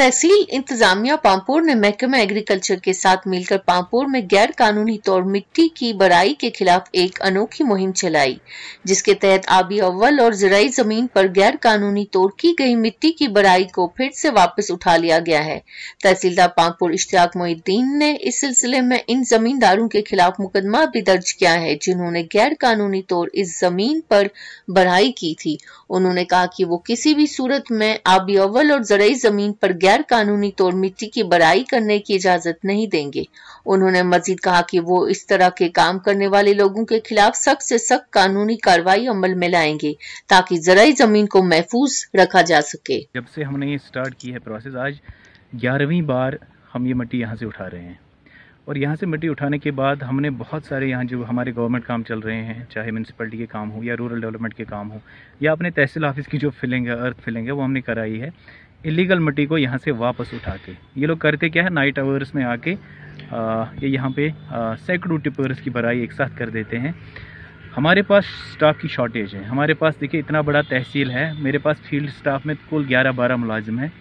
तहसील इंतजामिया पामपुर ने महकमा एग्रीकल्चर के साथ मिलकर पामपुर में गैर कानूनी तौर मिट्टी की बराई के खिलाफ एक अनोखी मुहिम चलाई, जिसके तहत आबी अव्वल और जराई ज़मीन पर गैर कानूनी तौर की गई मिट्टी की बराई को फिर से वापस उठा लिया गया है। तहसीलदार पामपुर इश्तियाक मोहिद्दीन ने इस सिलसिले में इन जमींदारों के खिलाफ मुकदमा भी दर्ज किया है, जिन्होंने गैर कानूनी तौर इस ज़मीन पर बराई की थी। उन्होंने कहा कि वो किसी भी सूरत में आबी अव्वल और जराई ज़मीन पर गैर कानूनी तौर मिट्टी की बराई करने की इजाज़त नहीं देंगे। उन्होंने मजीद कहा कि वो इस तरह के काम करने वाले लोगों के खिलाफ सख्त से सख्त कानूनी कार्रवाई अमल में लाएँगे, ताकि जराई ज़मीन को महफूज रखा जा सके। जब से हमने ये स्टार्ट की है प्रोसेस आज ग्यारहवीं बार हम ये मिट्टी यहाँ से उठा रहे हैं। और यहाँ से मिट्टी उठाने के बाद हमने बहुत सारे यहाँ जो हमारे गवर्नमेंट काम चल रहे हैं, चाहे म्यूनसिपलिटी के काम हो या रूरल डेवलपमेंट के काम हो, या अपने तहसील ऑफ़िस की जो फिलिंग है अर्थ फिलिंग है, वो हमने कराई है। इलीगल मिट्टी को यहाँ से वापस उठा के। ये लोग करते क्या है? नाइट आवर्स में आके आ, ये यहाँ पे सैकड़ों टिपर्स की भराई एक साथ कर देते हैं। हमारे पास स्टाफ की शॉर्टेज है। हमारे पास देखिए इतना बड़ा तहसील है। मेरे पास फ़ील्ड स्टाफ में कुल ग्यारह बारह मुलाजिम हैं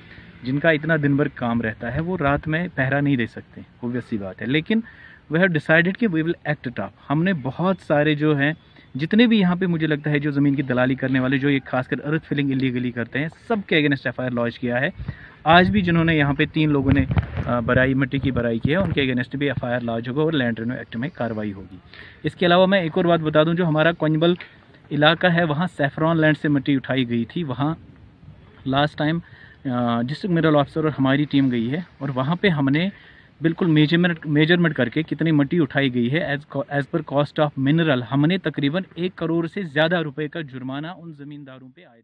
जिनका इतना दिन भर काम रहता है वो रात में पहरा नहीं दे सकते। वो सी बात है। लेकिन वे हैव डिसाइडेड कि वी विल एक्ट टॉप हमने बहुत सारे जो हैं जितने भी यहाँ पे मुझे लगता है जो ज़मीन की दलाली करने वाले, जो ये खासकर अर्थ फिलिंग इलीगली करते हैं, सबके अगेंस्ट एफ़ लॉन्च किया है। आज भी जिन्होंने यहाँ पे तीन लोगों ने बराई, मिट्टी की बराई की है, उनके अगेंस्ट भी एफ़ लॉन्च होगा और लैंड रेन्यू एक्ट में कार्रवाई होगी। इसके अलावा मैं एक और बात बता दूँ, जो हमारा कंजबल इलाका है, वहाँ सेफ्रॉन लैंड से मिट्टी उठाई गई थी। वहाँ last time district mineral officer और हमारी टीम गई है, और वहाँ पे हमने बिल्कुल मेज़रमेंट मेज़रमेंट करके कितनी मट्टी उठाई गई है as as per cost of mineral हमने तकरीबन एक करोड़ से ज़्यादा रुपए का जुर्माना उन ज़मींदारों पे आयद